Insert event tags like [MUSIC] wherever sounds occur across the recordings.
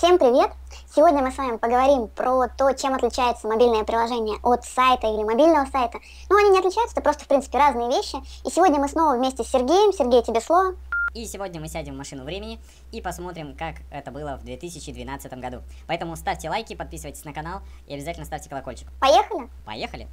Всем привет! Сегодня мы с вами поговорим про то, чем отличается мобильное приложение от сайта или мобильного сайта. Ну, они не отличаются, это просто, в принципе, разные вещи. И сегодня мы снова вместе с Сергеем. Сергей, тебе слово. И сегодня мы сядем в машину времени и посмотрим, как это было в 2012 году. Поэтому ставьте лайки, подписывайтесь на канал и обязательно ставьте колокольчик. Поехали? Поехали!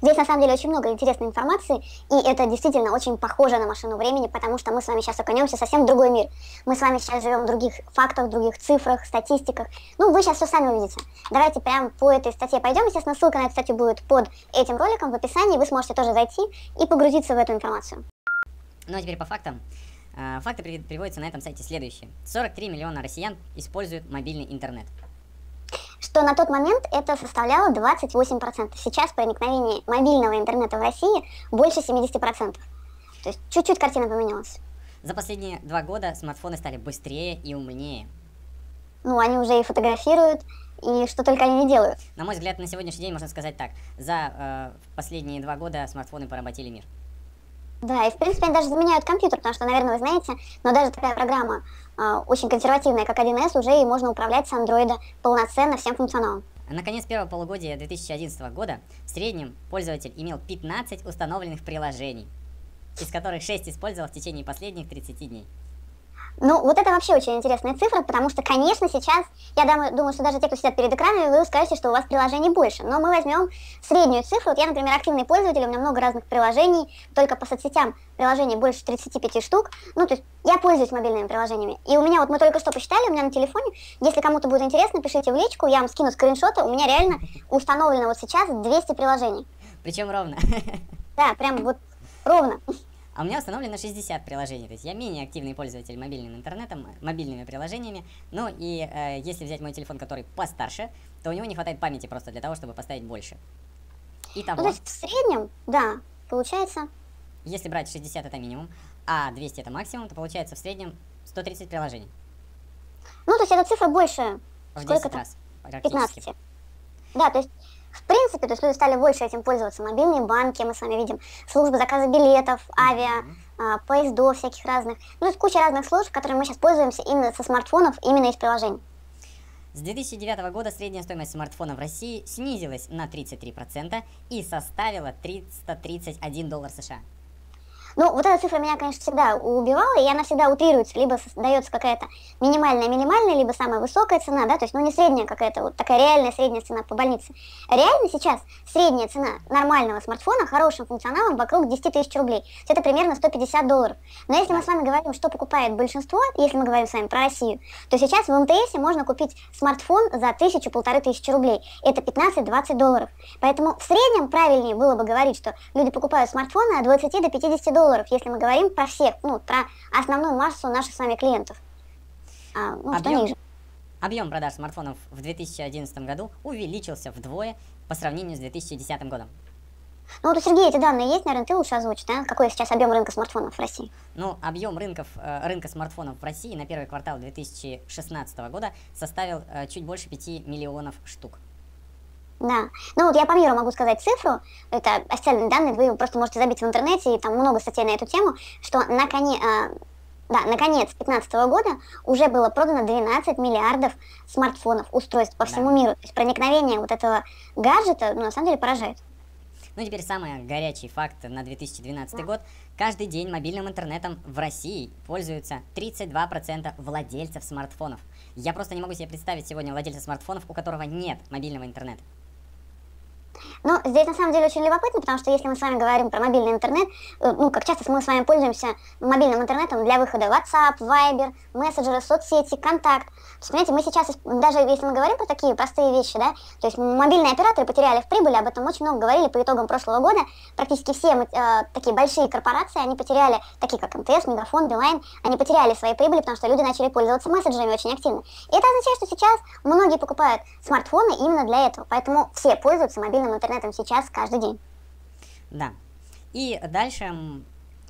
Здесь на самом деле очень много интересной информации, и это действительно очень похоже на машину времени, потому что мы с вами сейчас окунемся совсем в другой мир. Мы с вами сейчас живем в других фактах, других цифрах, статистиках. Ну, вы сейчас все сами увидите. Давайте прямо по этой статье пойдем. Естественно, ссылка на эту статью будет под этим роликом в описании. Вы сможете тоже зайти и погрузиться в эту информацию. Ну а теперь по фактам. А, факты приводятся на этом сайте следующие. 43 миллиона россиян используют мобильный интернет что на тот момент это составляло 28%. Сейчас проникновение мобильного интернета в России больше 70%. То есть чуть-чуть картина поменялась. За последние два года смартфоны стали быстрее и умнее. Ну, они уже и фотографируют, и что только они не делают. На мой взгляд, на сегодняшний день можно сказать так. За э, последние два года смартфоны поработили мир. Да, и в принципе они даже заменяют компьютер, потому что, наверное, вы знаете, но даже такая программа очень консервативная, как 1С, уже и можно управлять с андроида полноценно всем функционалом. Наконец, первого полугодия 2011 года в среднем пользователь имел 15 установленных приложений, из которых 6 использовал в течение последних 30 дней. Ну, вот это вообще очень интересная цифра, потому что, конечно, сейчас, я думаю, что даже те, кто сидят перед экранами, вы скажете, что у вас приложений больше. Но мы возьмем среднюю цифру. Вот я, например, активный пользователь, у меня много разных приложений, только по соцсетям приложений больше 35 штук. Ну, то есть я пользуюсь мобильными приложениями. И у меня, вот мы только что посчитали, у меня на телефоне, если кому-то будет интересно, пишите в личку, я вам скину скриншоты, у меня реально [LAUGHS] установлено вот сейчас 200 приложений. Причем ровно. Да, прям вот ровно. А у меня установлено 60 приложений, то есть я менее активный пользователь мобильным интернетом, мобильными приложениями. Ну и э, если взять мой телефон, который постарше, то у него не хватает памяти просто для того, чтобы поставить больше. Итого, ну, то есть в среднем, да, получается... Если брать 60 это минимум, а 200 это максимум, то получается в среднем 130 приложений. Ну, то есть эта цифра больше... В 10 раз. 15. Да, то есть в принципе, то есть люди стали больше этим пользоваться. Мобильные банки, мы с вами видим, службы заказа билетов, авиа, а, поездов всяких разных. Ну, есть куча разных служб, которыми мы сейчас пользуемся именно со смартфонов, именно из приложений. С 2009 года средняя стоимость смартфона в России снизилась на 33% и составила 331 доллар США. Ну, вот эта цифра меня, конечно, всегда убивала, и она всегда утрируется. Либо дается какая-то минимальная минимальная, либо самая высокая цена, да, то есть, ну, не средняя какая-то, вот такая реальная средняя цена по больнице. Реально сейчас средняя цена нормального смартфона хорошим функционалом вокруг 10 тысяч рублей. Это примерно 150 долларов. Но если мы с вами говорим, что покупает большинство, если мы говорим с вами про Россию, то сейчас в МТС можно купить смартфон за тысячу-полторы тысячи рублей. Это 15-20 долларов. Поэтому в среднем правильнее было бы говорить, что люди покупают смартфоны от 20 до 50 долларов долларов, если мы говорим про всех, ну, про основную массу наших с вами клиентов. А, ну, объем, что ниже. Объем продаж смартфонов в 2011 году увеличился вдвое по сравнению с 2010 годом. Ну вот у Сергея эти данные есть, наверное, ты лучше озвучишь, да? Какой сейчас объем рынка смартфонов в России? Ну, объем рынков, э, рынка смартфонов в России на первый квартал 2016 года составил э, чуть больше 5 миллионов штук. Да. Ну вот я по миру могу сказать цифру, это официальные данные, вы просто можете забить в интернете, и там много статей на эту тему, что на коне, а, да, на конец 2015 года уже было продано 12 миллиардов смартфонов, устройств по всему да. миру. То есть проникновение вот этого гаджета, ну, на самом деле, поражает. Ну, теперь самый горячий факт на 2012 да. год. Каждый день мобильным интернетом в России пользуются 32% владельцев смартфонов. Я просто не могу себе представить сегодня владельца смартфонов, у которого нет мобильного интернета. Но здесь на самом деле очень любопытно, потому что если мы с вами говорим про мобильный интернет, э, ну, как часто мы с вами пользуемся мобильным интернетом для выхода WhatsApp, Viber, мессенджеры, соцсети, контакт. То есть, понимаете, мы сейчас, даже если мы говорим про такие простые вещи, да, то есть мобильные операторы потеряли в прибыли, об этом очень много говорили по итогам прошлого года. Практически все э, такие большие корпорации, они потеряли, такие как МТС, Мегафон, Билайн, они потеряли свои прибыли, потому что люди начали пользоваться мессенджерами очень активно. И это означает, что сейчас многие покупают смартфоны именно для этого. Поэтому все пользуются мобильным интернетом интернетом сейчас каждый день. Да. И дальше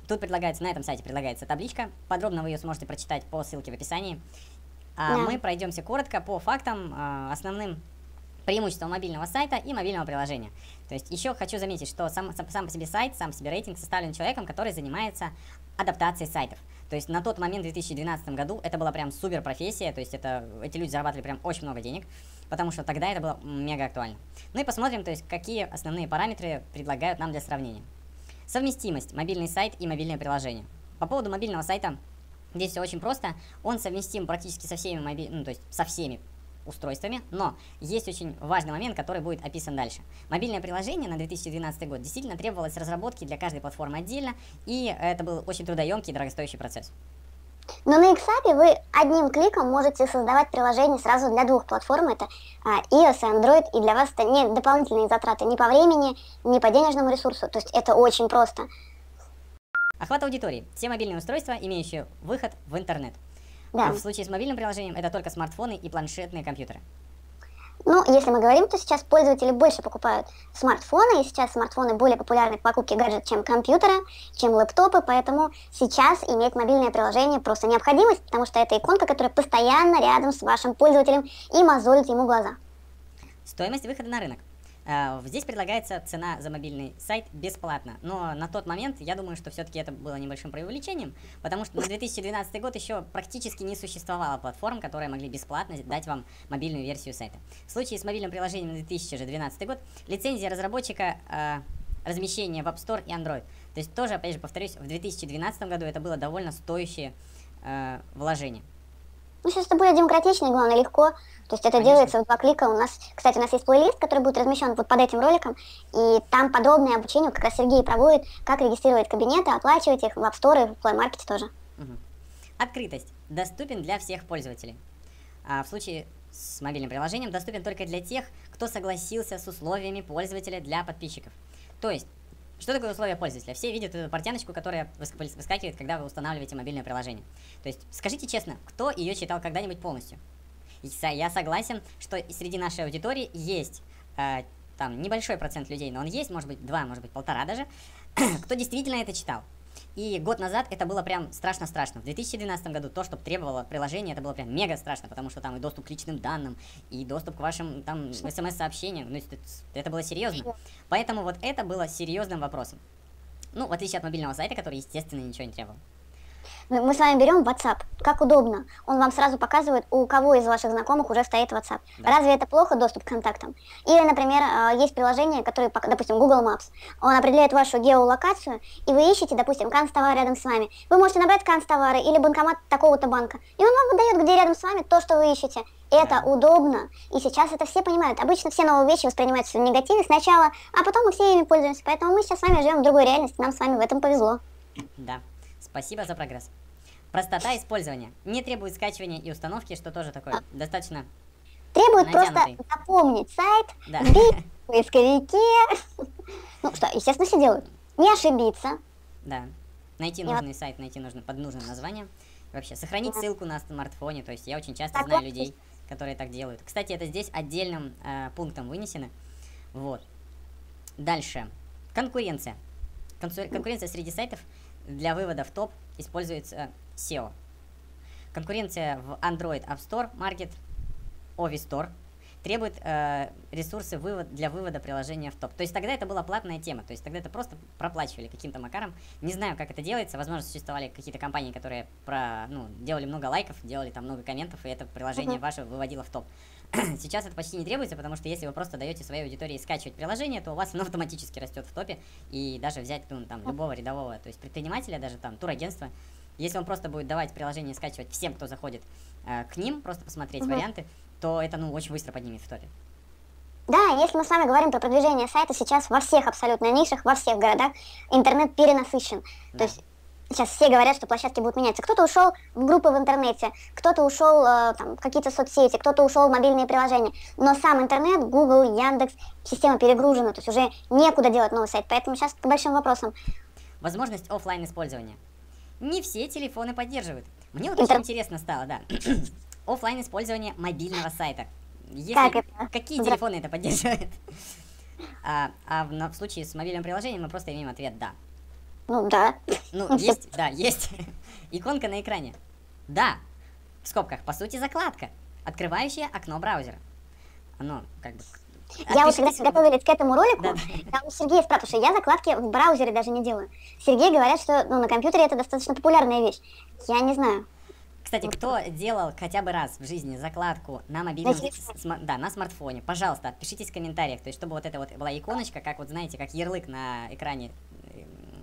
тут предлагается, на этом сайте предлагается табличка. Подробно вы ее сможете прочитать по ссылке в описании. А да. мы пройдемся коротко по фактам, а, основным преимуществом мобильного сайта и мобильного приложения. То есть еще хочу заметить, что сам, сам, сам по себе сайт, сам по себе рейтинг составлен человеком, который занимается адаптацией сайтов. То есть на тот момент, в 2012 году, это была прям супер профессия, то есть это, эти люди зарабатывали прям очень много денег, потому что тогда это было мега актуально. Ну и посмотрим, то есть какие основные параметры предлагают нам для сравнения. Совместимость, мобильный сайт и мобильное приложение. По поводу мобильного сайта, здесь все очень просто. Он совместим практически со всеми, моби... ну, то есть со всеми устройствами, но есть очень важный момент, который будет описан дальше. Мобильное приложение на 2012 год действительно требовалось разработки для каждой платформы отдельно, и это был очень трудоемкий и дорогостоящий процесс. Но на XAPI вы одним кликом можете создавать приложение сразу для двух платформ. Это а, iOS и Android. И для вас это не дополнительные затраты ни по времени, ни по денежному ресурсу. То есть это очень просто. Охват аудитории. Все мобильные устройства, имеющие выход в интернет. Да. А в случае с мобильным приложением это только смартфоны и планшетные компьютеры. Ну, если мы говорим, то сейчас пользователи больше покупают смартфоны, и сейчас смартфоны более популярны в покупке гаджет, чем компьютеры, чем лэптопы, поэтому сейчас иметь мобильное приложение просто необходимость, потому что это иконка, которая постоянно рядом с вашим пользователем и мозолит ему глаза. Стоимость выхода на рынок. Э, здесь предлагается цена за мобильный сайт бесплатно, но на тот момент я думаю, что все-таки это было небольшим преувеличением, потому что на 2012 год еще практически не существовало платформ, которые могли бесплатно дать вам мобильную версию сайта. В случае с мобильным приложением на 2012 год лицензия разработчика э, размещения в App Store и Android. То есть тоже, опять же, повторюсь, в 2012 году это было довольно стоящее э, вложение. Ну, сейчас это более демократично и, главное, легко. То есть это Конечно. делается в два клика. У нас, кстати, у нас есть плейлист, который будет размещен вот под этим роликом, и там подробное обучение как раз Сергей проводит, как регистрировать кабинеты, оплачивать их в App Store и в Play Market тоже. Угу. Открытость. Доступен для всех пользователей. А в случае с мобильным приложением доступен только для тех, кто согласился с условиями пользователя для подписчиков. То есть что такое условия пользователя? Все видят эту портяночку, которая выскакивает, когда вы устанавливаете мобильное приложение. То есть, скажите честно, кто ее читал когда-нибудь полностью? Я согласен, что среди нашей аудитории есть э, там небольшой процент людей, но он есть, может быть, два, может быть, полтора даже, [CLEARS THROAT] кто действительно это читал. И год назад это было прям страшно-страшно. В 2012 году то, что требовало приложение, это было прям мега страшно, потому что там и доступ к личным данным, и доступ к вашим там смс-сообщениям. Ну, это, это было серьезно. Поэтому вот это было серьезным вопросом. Ну, в отличие от мобильного сайта, который, естественно, ничего не требовал. Мы с вами берем WhatsApp. Как удобно. Он вам сразу показывает, у кого из ваших знакомых уже стоит WhatsApp. Да. Разве это плохо, доступ к контактам? Или, например, э, есть приложение, которое, допустим, Google Maps. Он определяет вашу геолокацию, и вы ищете, допустим, канцтовар рядом с вами. Вы можете набрать канцтовары или банкомат такого-то банка. И он вам выдает, где рядом с вами то, что вы ищете. Это да. удобно. И сейчас это все понимают. Обычно все новые вещи воспринимаются в негативе сначала, а потом мы все ими пользуемся. Поэтому мы сейчас с вами живем в другой реальности. Нам с вами в этом повезло. Да. Спасибо за прогресс. Простота использования. Не требует скачивания и установки, что тоже такое а. достаточно Требует натянутый. просто запомнить сайт, да. вбить [LAUGHS] в поисковике. [LAUGHS] Ну что, естественно, все делают. Не ошибиться. Да. Найти нужный сайт, найти нужно под нужным названием. Вообще, сохранить ссылку на смартфоне. То есть я очень часто знаю людей, которые так делают. Кстати, это здесь отдельным э, пунктом вынесено. Вот. Дальше. Конкуренция. Конкуренция среди сайтов для вывода в топ используется SEO. Конкуренция в Android App Store Market, Ovi Store требует э, ресурсы вывод, для вывода приложения в топ. То есть тогда это была платная тема, то есть тогда это просто проплачивали каким-то макаром. Не знаю, как это делается, возможно, существовали какие-то компании, которые про, ну, делали много лайков, делали там много комментов, и это приложение uh-huh. ваше выводило в топ. [CLEARS THROAT] Сейчас это почти не требуется, потому что если вы просто даете своей аудитории скачивать приложение, то у вас оно автоматически растет в топе, и даже взять ну, там, любого рядового, то есть предпринимателя, даже там турагентства, если он просто будет давать приложение скачивать всем, кто заходит э, к ним, просто посмотреть угу. варианты, то это, ну, очень быстро поднимет в топе. Да, если мы с вами говорим про продвижение сайта, сейчас во всех абсолютно нишах, во всех городах интернет перенасыщен. Да. То есть сейчас все говорят, что площадки будут меняться. Кто-то ушел в группы в интернете, кто-то ушел э, там, в какие-то соцсети, кто-то ушел в мобильные приложения. Но сам интернет, Google, Яндекс, система перегружена, то есть уже некуда делать новый сайт. Поэтому сейчас к большим вопросам. Возможность офлайн использования. Не все телефоны поддерживают. Мне вот Интер... очень интересно стало, да. [CLEARS THROAT] офлайн использование мобильного сайта. Если, как это? Какие телефоны это поддерживают? [LAUGHS] А, а в, в случае с мобильным приложением мы просто имеем ответ «да». Ну, да. Ну, есть, да, есть. [LAUGHS] Иконка на экране. Да. В скобках, по сути, закладка, открывающая окно браузера. Оно, как бы, Я вот когда готовились к этому ролику, да. я у Сергея спрашиваю, я закладки в браузере даже не делаю. Сергей говорят, что ну, на компьютере это достаточно популярная вещь. Я не знаю. Кстати, кто делал хотя бы раз в жизни закладку на мобильном, см, да, на смартфоне, пожалуйста, отпишитесь в комментариях, то есть чтобы вот это вот была иконочка, как вот знаете, как ярлык на экране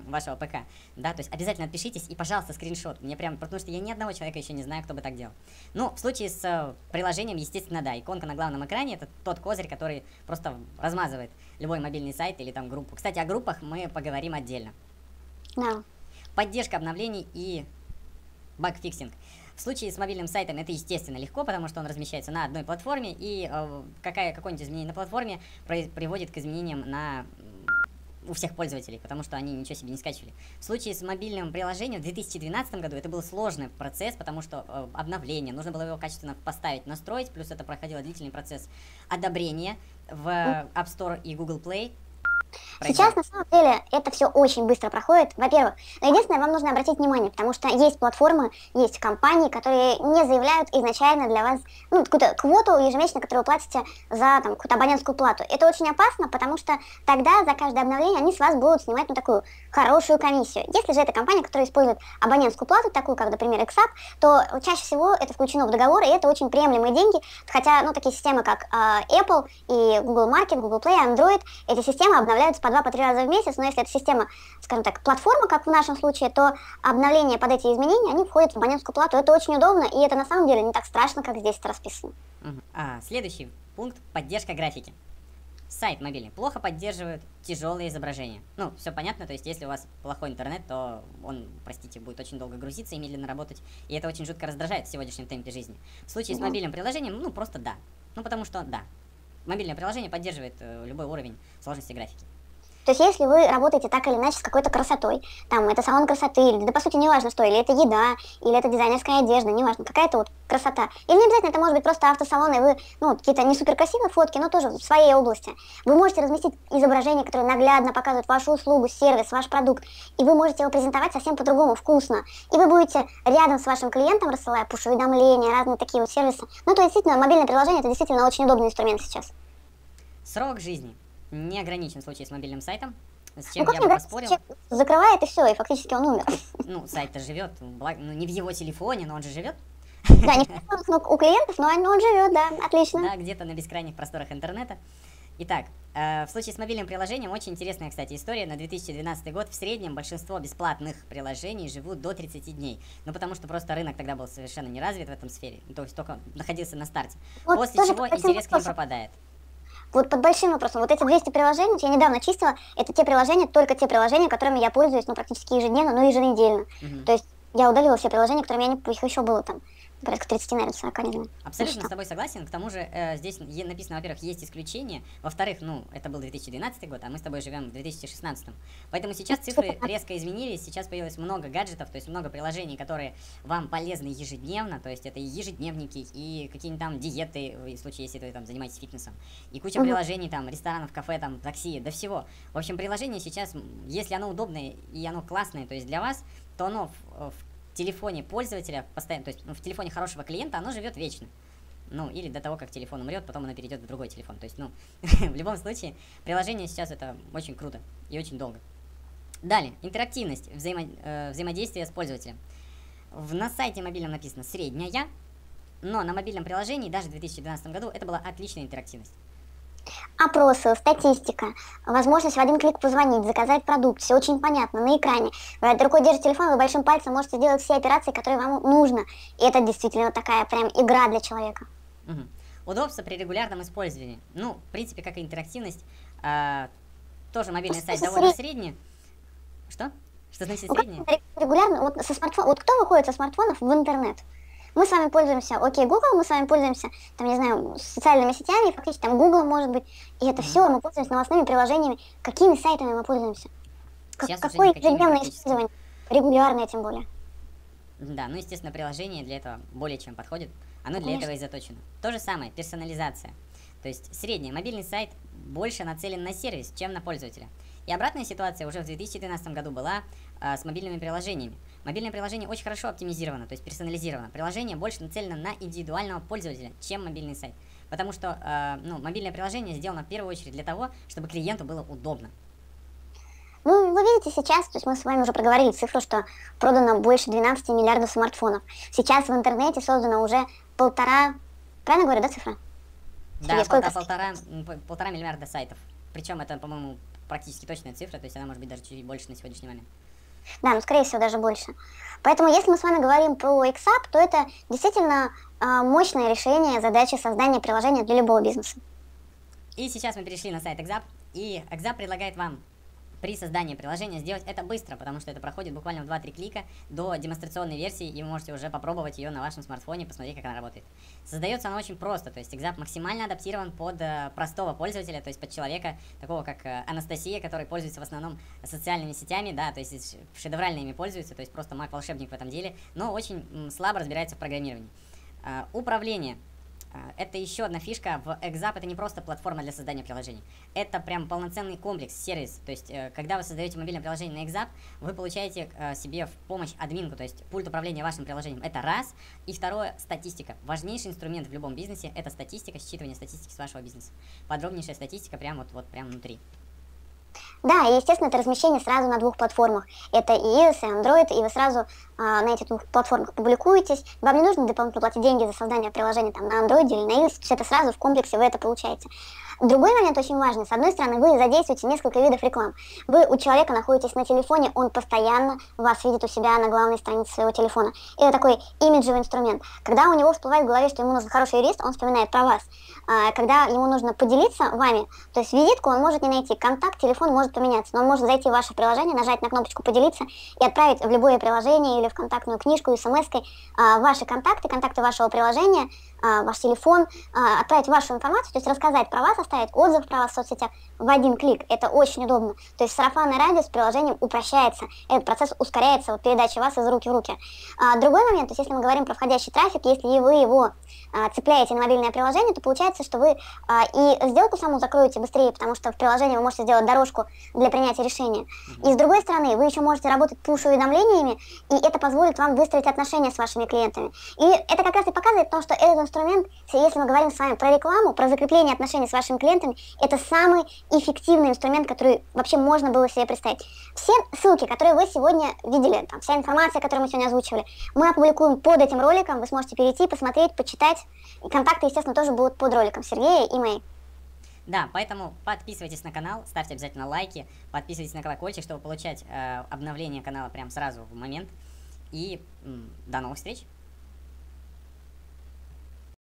вашего ПК, да, то есть обязательно отпишитесь и, пожалуйста, скриншот, мне прям, потому что я ни одного человека еще не знаю, кто бы так делал. Ну, в случае с э, приложением, естественно, да, иконка на главном экране, это тот козырь, который просто размазывает любой мобильный сайт или там группу. Кстати, о группах мы поговорим отдельно. Да. Поддержка обновлений и bugfixing. В случае с мобильным сайтом это, естественно, легко, потому что он размещается на одной платформе, и э, какая, какое-нибудь изменение на платформе приводит к изменениям на у всех пользователей, потому что они ничего себе не скачивали. В случае с мобильным приложением в 2012 году это был сложный процесс, потому что э, обновление, нужно было его качественно поставить, настроить, плюс это проходило длительный процесс одобрения в App Store и Google Play, Сейчас, на самом деле, это все очень быстро проходит. Во-первых, но единственное, вам нужно обратить внимание, потому что есть платформы, есть компании, которые не заявляют изначально для вас ну, какую-то квоту ежемесячно, которую вы платите за там, какую-то абонентскую плату. Это очень опасно, потому что тогда за каждое обновление они с вас будут снимать ну, такую хорошую комиссию. Если же это компания, которая использует абонентскую плату, такую как, например, XAP, то чаще всего это включено в договор, и это очень приемлемые деньги, хотя ну, такие системы, как э, Apple и Google Market, Google Play, Android, эти системы обновляют обновляются по два, по три раза в месяц, но если это система, скажем так, платформа, как в нашем случае, то обновления под эти изменения, они входят в абонентскую плату. Это очень удобно, и это на самом деле не так страшно, как здесь это расписано. Угу. А, следующий пункт – поддержка графики. Сайт мобильный плохо поддерживает тяжелые изображения. Ну, все понятно, то есть если у вас плохой интернет, то он, простите, будет очень долго грузиться и медленно работать, и это очень жутко раздражает в сегодняшнем темпе жизни. В случае с мобильным приложением, ну, просто да. Ну, потому что да, мобильное приложение поддерживает э, любой уровень сложности графики. То есть, если вы работаете так или иначе с какой-то красотой, там, это салон красоты, или, да, по сути, неважно что, или это еда, или это дизайнерская одежда, неважно, какая-то вот красота. Или не обязательно это может быть просто автосалон, и вы, ну, какие-то не супер красивые фотки, но тоже в своей области. Вы можете разместить изображение, которое наглядно показывает вашу услугу, сервис, ваш продукт, и вы можете его презентовать совсем по-другому, вкусно. И вы будете рядом с вашим клиентом, рассылая пуш-уведомления, разные такие вот сервисы. Ну, то есть, действительно, мобильное приложение – это действительно очень удобный инструмент сейчас. Срок жизни не ограничен в случае с мобильным сайтом, с чем ну, я бы поспорил. Закрывает и все, и фактически он умер. [LAUGHS] Ну, сайт-то живет, ну, не в его телефоне, но он же живет. Да, не в у клиентов, но он живет, да, отлично. Да, где-то на бескрайних просторах интернета. Итак, э, в случае с мобильным приложением очень интересная, кстати, история. На 2012 год в среднем большинство бесплатных приложений живут до 30 дней. Ну, потому что просто рынок тогда был совершенно не развит в этом сфере. То есть только находился на старте. Вот После чего интерес к ним пропадает. Вот под большим вопросом. Вот эти 200 приложений, я недавно чистила, это те приложения, только те приложения, которыми я пользуюсь, ну, практически ежедневно, ну, еженедельно. Угу. То есть я удалила все приложения, которыми я не... Их еще было там порядка 30, наверное, 40, не знаю. Абсолютно с тобой согласен. К тому же э, здесь написано, во-первых, есть исключения. Во-вторых, ну, это был 2012 год, а мы с тобой живем в 2016. Поэтому сейчас цифры резко изменились. Сейчас появилось много гаджетов, то есть много приложений, которые вам полезны ежедневно. То есть это и ежедневники, и какие-нибудь там диеты, в случае, если вы там занимаетесь фитнесом. И куча приложений, там, ресторанов, кафе, там, такси, до всего. В общем, приложение сейчас, если оно удобное и оно классное, то есть для вас, то оно в, в телефоне пользователя, постоянно, то есть ну, в телефоне хорошего клиента оно живет вечно. Ну, или до того, как телефон умрет, потом оно перейдет в другой телефон. То есть, ну, [LAUGHS] в любом случае, приложение сейчас это очень круто и очень долго. Далее, интерактивность, взаимо, э, взаимодействие с пользователем. В, на сайте мобильном написано «средняя», но на мобильном приложении, даже в 2012 году, это была отличная интерактивность опросы, статистика, возможность в один клик позвонить, заказать продукт, все очень понятно на экране. Вы рукой держите телефон, вы большим пальцем можете делать все операции, которые вам нужно. И это действительно такая прям игра для человека. Угу. Удобство при регулярном использовании. Ну, в принципе, как и интерактивность, а, тоже мобильный сайт довольно сред... средний. Что? Что значит средний? Регулярно, вот, со смартфон... вот кто выходит со смартфонов в интернет? Мы с вами пользуемся, окей, Google, мы с вами пользуемся, там, не знаю, социальными сетями, фактически там Google может быть, и это все, мы пользуемся новостными приложениями. Какими сайтами мы пользуемся? Как, какое ежедневное использование? Регулярное тем более. Да, ну, естественно, приложение для этого более чем подходит. Оно для этого и заточено. То же самое, персонализация. То есть средний мобильный сайт больше нацелен на сервис, чем на пользователя. И обратная ситуация уже в 2012 году была а, с мобильными приложениями. Мобильное приложение очень хорошо оптимизировано, то есть персонализировано. Приложение больше нацелено на индивидуального пользователя, чем мобильный сайт. Потому что э, ну, мобильное приложение сделано в первую очередь для того, чтобы клиенту было удобно. Ну, вы видите сейчас, то есть мы с вами уже проговорили цифру, что продано больше 12 миллиардов смартфонов. Сейчас в интернете создано уже полтора, правильно говорю, да, цифра? Да, полтора, полтора, полтора миллиарда сайтов. Причем это, по-моему, практически точная цифра, то есть она может быть даже чуть больше на сегодняшний момент. Да, ну скорее всего даже больше. Поэтому если мы с вами говорим про XApp, то это действительно э, мощное решение задачи создания приложения для любого бизнеса. И сейчас мы перешли на сайт XApp, и XApp предлагает вам при создании приложения сделать это быстро, потому что это проходит буквально в 2-3 клика до демонстрационной версии, и вы можете уже попробовать ее на вашем смартфоне, посмотреть, как она работает. Создается она очень просто, то есть Exap максимально адаптирован под э, простого пользователя, то есть под человека, такого как э, Анастасия, который пользуется в основном социальными сетями, да, то есть шедеврально ими пользуется, то есть просто маг-волшебник в этом деле, но очень слабо разбирается в программировании. Э, управление это еще одна фишка. В Exap это не просто платформа для создания приложений. Это прям полноценный комплекс, сервис. То есть, э, когда вы создаете мобильное приложение на Exap, вы получаете э, себе в помощь админку, то есть пульт управления вашим приложением. Это раз. И второе, статистика. Важнейший инструмент в любом бизнесе – это статистика, считывание статистики с вашего бизнеса. Подробнейшая статистика прямо вот, вот прямо внутри. Да, и, естественно, это размещение сразу на двух платформах. Это и iOS, и Android, и вы сразу а, на этих двух платформах публикуетесь. Вам не нужно дополнительно платить деньги за создание приложения там, на Android или на iOS, есть это сразу в комплексе вы это получаете. Другой момент очень важный. С одной стороны, вы задействуете несколько видов реклам. Вы у человека находитесь на телефоне, он постоянно вас видит у себя на главной странице своего телефона. Это такой имиджевый инструмент. Когда у него всплывает в голове, что ему нужен хороший юрист, он вспоминает про вас. А, когда ему нужно поделиться вами, то есть визитку он может не найти, контакт, телефон может поменяться, но он может зайти в ваше приложение, нажать на кнопочку «Поделиться» и отправить в любое приложение или в контактную книжку смс-кой а, ваши контакты, контакты вашего приложения, а, ваш телефон, отправить вашу информацию, то есть рассказать про вас, оставить отзыв про вас в соцсетях в один клик. Это очень удобно. То есть сарафанное радио с приложением упрощается. Этот процесс ускоряется вот передача вас из руки в руки. Другой момент, то есть если мы говорим про входящий трафик, если вы его цепляете на мобильное приложение, то получается, что вы а, и сделку саму закроете быстрее, потому что в приложении вы можете сделать дорожку для принятия решения. И с другой стороны, вы еще можете работать пуш-уведомлениями, и это позволит вам выстроить отношения с вашими клиентами. И это как раз и показывает то, что этот инструмент, если мы говорим с вами про рекламу, про закрепление отношений с вашими клиентами, это самый эффективный инструмент, который вообще можно было себе представить. Все ссылки, которые вы сегодня видели, там, вся информация, которую мы сегодня озвучивали, мы опубликуем под этим роликом, вы сможете перейти, посмотреть, почитать. И контакты, естественно, тоже будут под роликом Сергея и мои. Да, поэтому подписывайтесь на канал, ставьте обязательно лайки, подписывайтесь на колокольчик, чтобы получать э, обновление канала прямо сразу в момент. И м, до новых встреч!